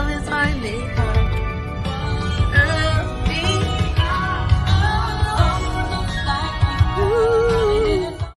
love is my name.